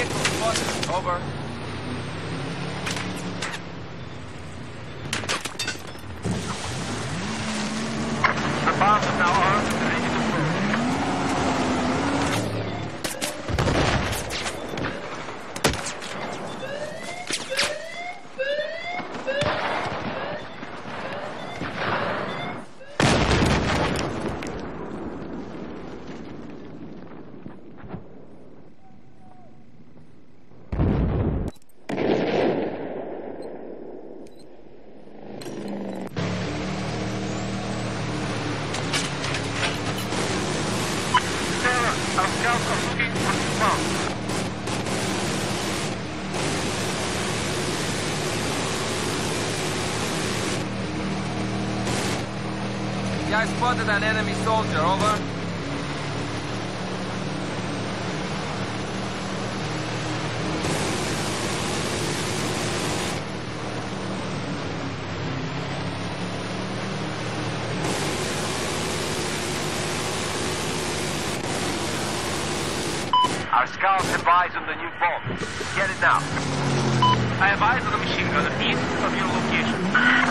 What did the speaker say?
vehicle spotted. Over. Yeah, I spotted an enemy soldier. Over. Our scouts eyes on the new bomb. Get it now. I eyes on the machine gunner east of your location.